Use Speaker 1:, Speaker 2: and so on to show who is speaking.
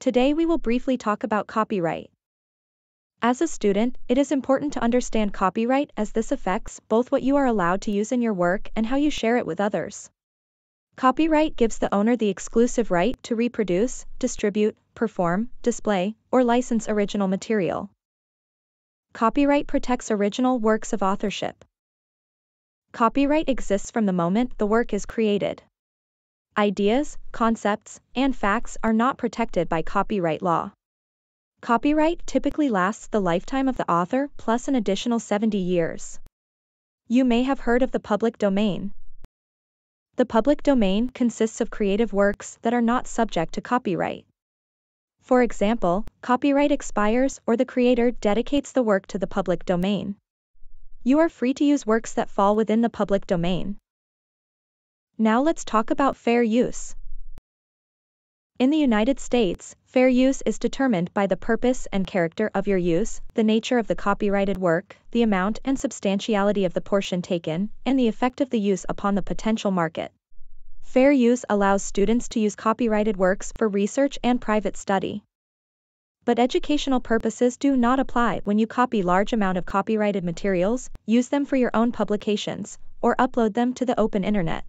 Speaker 1: Today we will briefly talk about copyright. As a student, it is important to understand copyright as this affects both what you are allowed to use in your work and how you share it with others. Copyright gives the owner the exclusive right to reproduce, distribute, perform, display, or license original material. Copyright protects original works of authorship. Copyright exists from the moment the work is created. Ideas, concepts, and facts are not protected by copyright law. Copyright typically lasts the lifetime of the author plus an additional 70 years. You may have heard of the public domain. The public domain consists of creative works that are not subject to copyright. For example, copyright expires or the creator dedicates the work to the public domain. You are free to use works that fall within the public domain. Now let's talk about fair use. In the United States, fair use is determined by the purpose and character of your use, the nature of the copyrighted work, the amount and substantiality of the portion taken, and the effect of the use upon the potential market. Fair use allows students to use copyrighted works for research and private study. But educational purposes do not apply when you copy large amount of copyrighted materials, use them for your own publications, or upload them to the open internet.